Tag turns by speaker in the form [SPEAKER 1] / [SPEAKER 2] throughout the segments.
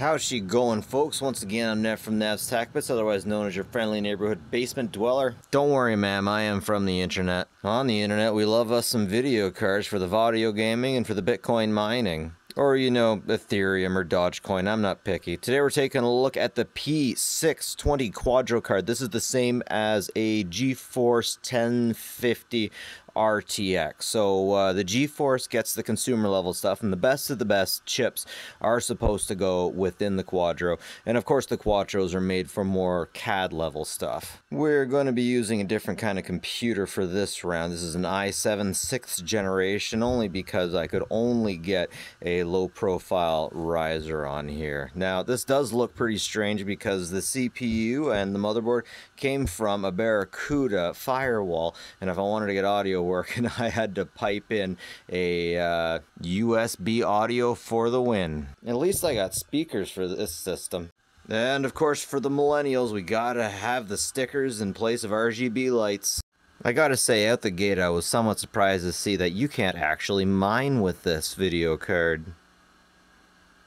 [SPEAKER 1] How's she going, folks? Once again, I'm Nev from Nev's Tech Bits, otherwise known as your friendly neighborhood basement dweller. Don't worry, ma'am, I am from the internet. On the internet, we love us some video cards for the audio gaming and for the Bitcoin mining. Or, you know, Ethereum or Dogecoin. I'm not picky. Today we're taking a look at the P620 Quadro card. This is the same as a GeForce 1050 RTX. So uh, the GeForce gets the consumer level stuff, and the best of the best chips are supposed to go within the Quadro. And of course, the Quadros are made for more CAD level stuff. We're going to be using a different kind of computer for this round. This is an i7 6th generation, only because I could only get a low profile riser on here. Now, this does look pretty strange because the CPU and the motherboard came from a Barracuda firewall, and if I wanted to get audio working, I had to pipe in a uh, USB audio for the win. At least I got speakers for this system. And of course, for the millennials, we gotta have the stickers in place of RGB lights. I gotta say, out the gate, I was somewhat surprised to see that you can't actually mine with this video card.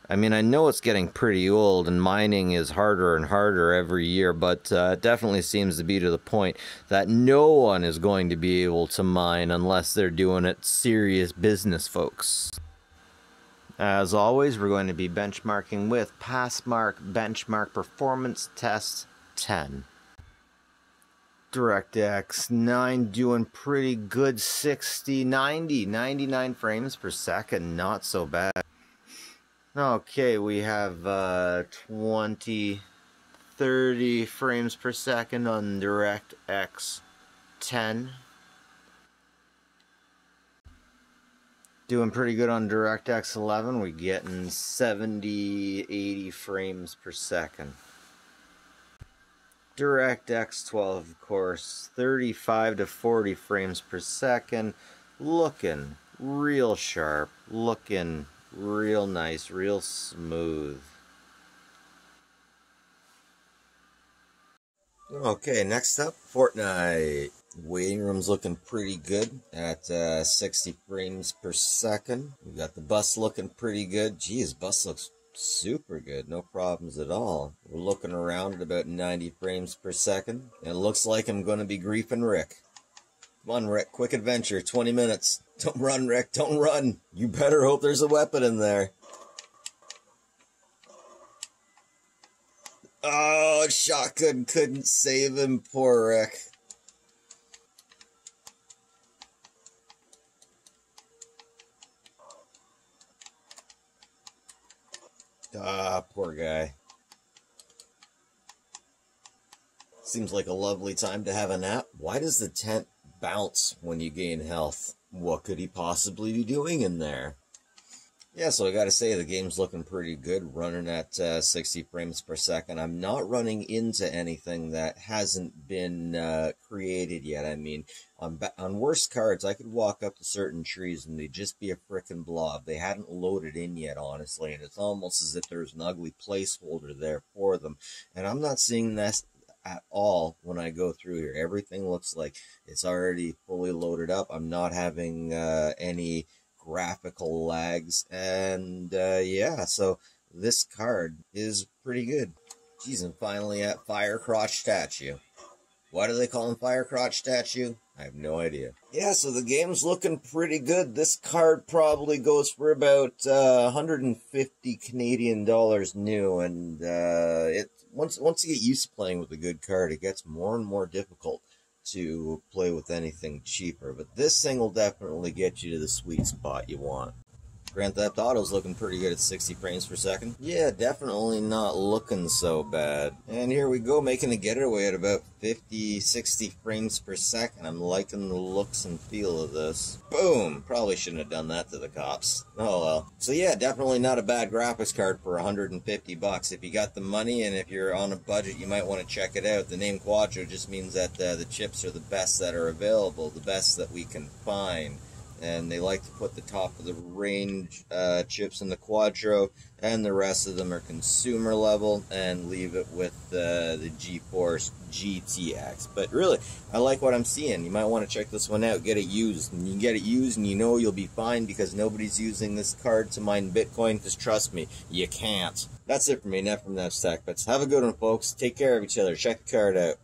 [SPEAKER 1] I mean, I know it's getting pretty old and mining is harder and harder every year, but uh, it definitely seems to be to the point that no one is going to be able to mine unless they're doing it serious business, folks. As always, we're going to be benchmarking with Passmark Benchmark Performance Test 10. DirectX 9 doing pretty good 60, 90, 99 frames per second, not so bad. Okay, we have uh, 20, 30 frames per second on DirectX 10. Doing pretty good on DirectX 11. We're getting 70, 80 frames per second. DirectX 12, of course, 35 to 40 frames per second. Looking real sharp. Looking real nice, real smooth. Okay, next up, Fortnite. Waiting room's looking pretty good at uh, 60 frames per second. We got the bus looking pretty good. Geez, bus looks super good, no problems at all. We're looking around at about 90 frames per second. It looks like I'm going to be griefing Rick. Come on, Rick, quick adventure, 20 minutes. Don't run, Rick. Don't run. You better hope there's a weapon in there. Oh, shotgun couldn't save him. Poor Rick. Ah, poor guy. Seems like a lovely time to have a nap. Why does the tent bounce when you gain health? What could he possibly be doing in there? Yeah, so I got to say the game's looking pretty good, running at uh, 60 frames per second. I'm not running into anything that hasn't been uh, created yet. I mean, on on worst cards, I could walk up to certain trees and they'd just be a frickin' blob. They hadn't loaded in yet, honestly, and it's almost as if there's an ugly placeholder there for them. And I'm not seeing this at all when I go through here. Everything looks like it's already fully loaded up. I'm not having uh, any graphical lags. And uh, yeah, so this card is pretty good. Jeez, and finally at Fire Crotch Statue. Why do they call him Fire Crotch Statue? I have no idea. Yeah, so the game's looking pretty good. This card probably goes for about uh, 150 Canadian dollars new, and uh, it once once you get used to playing with a good card, it gets more and more difficult to play with anything cheaper. But this thing will definitely get you to the sweet spot you want. Grand Theft Auto's looking pretty good at 60 frames per second. Yeah, definitely not looking so bad. And here we go, making a getaway at about 50, 60 frames per second. I'm liking the looks and feel of this. Boom! Probably shouldn't have done that to the cops. Oh well. So yeah, definitely not a bad graphics card for 150 bucks. If you got the money and if you're on a budget, you might want to check it out. The name Quadro just means that uh, the chips are the best that are available, the best that we can find and they like to put the top of the range uh, chips in the Quadro, and the rest of them are consumer level, and leave it with uh, the GeForce GTX. But really, I like what I'm seeing. You might want to check this one out. Get it used. And you get it used, and you know you'll be fine because nobody's using this card to mine Bitcoin. Because trust me, you can't. That's it for me. Nev from Nev's Tech Bits. Have a good one, folks. Take care of each other. Check the card out.